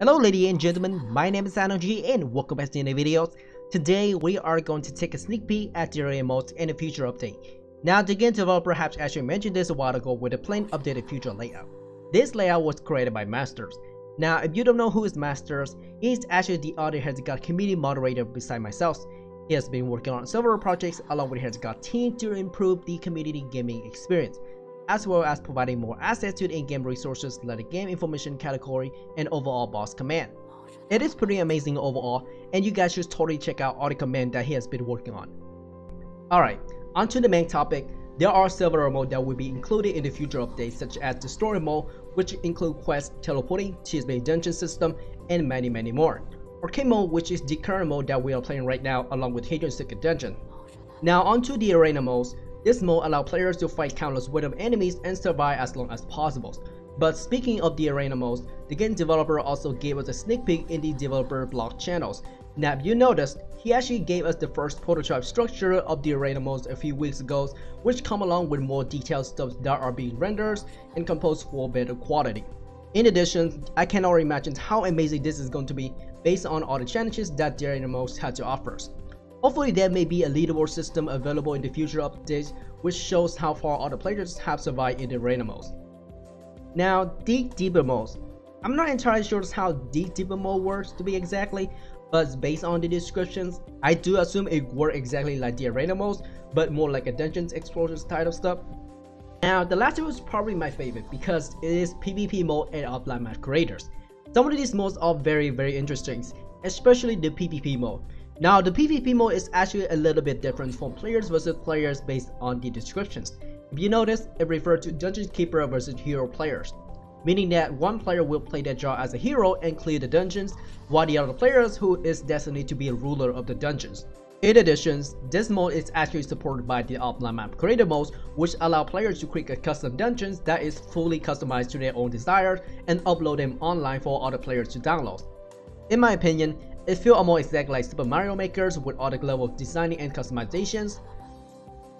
Hello ladies and gentlemen, my name is Shanochi and welcome back to new videos. Today we are going to take a sneak peek at the arena modes in a future update. Now the game developer has actually mentioned this a while ago with a plain updated future layout. This layout was created by Masters. Now if you don't know who is Masters, he is actually the other Heretic community moderator beside myself. He has been working on several projects along with Heretic team to improve the community gaming experience as well as providing more access to the in-game resources like the game information category and overall boss command. It is pretty amazing overall, and you guys should totally check out all the command that he has been working on. Alright, onto the main topic, there are several modes that will be included in the future updates such as the story mode, which include quest, teleporting, TSB dungeon system, and many many more. Arcade mode which is the current mode that we are playing right now along with Hadrian's Secret Dungeon. Now onto the arena modes, this mode allows players to fight countless random enemies and survive as long as possible. But speaking of the arena modes, the game developer also gave us a sneak peek in the developer blog channels. Now if you noticed, he actually gave us the first prototype structure of the arena modes a few weeks ago, which come along with more detailed stuff that are being rendered and composed for better quality. In addition, I can already imagine how amazing this is going to be based on all the challenges that the arena modes had to offer. Hopefully there may be a leaderboard system available in the future updates which shows how far other players have survived in the arena modes. Now, Dig Deeper modes. I'm not entirely sure how Dig Deeper mode works to be exactly, but based on the descriptions, I do assume it works exactly like the arena modes, but more like a dungeons explosions type of stuff. Now, the last one is probably my favorite because it is PvP mode and offline match creators. Some of these modes are very very interesting, especially the PvP mode. Now the PvP mode is actually a little bit different from players versus players based on the descriptions. If you notice, it refers to Dungeon Keeper versus Hero players, meaning that one player will play their job as a hero and clear the dungeons, while the other players who is destined to be a ruler of the dungeons. In addition, this mode is actually supported by the offline map creator modes, which allow players to create a custom dungeons that is fully customized to their own desires and upload them online for other players to download. In my opinion, it feels almost exactly like Super Mario Makers with all the level of designing and customizations.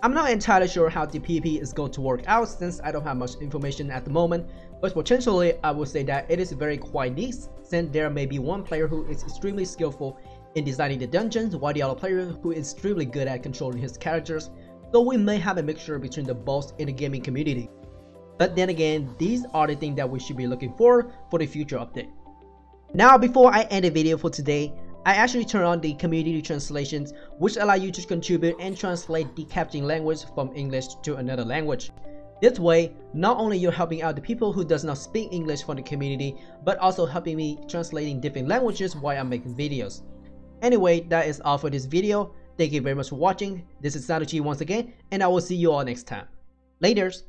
I'm not entirely sure how the PvP is going to work out since I don't have much information at the moment, but potentially I would say that it is very quite neat since there may be one player who is extremely skillful in designing the dungeons while the other player who is extremely good at controlling his characters, so we may have a mixture between the both in the gaming community. But then again, these are the things that we should be looking for for the future update. Now before I end the video for today, I actually turn on the community translations which allow you to contribute and translate the captioning language from English to another language. This way, not only you're helping out the people who does not speak English from the community, but also helping me translating different languages while I'm making videos. Anyway, that is all for this video. Thank you very much for watching. This is Shanochi once again, and I will see you all next time. Laters!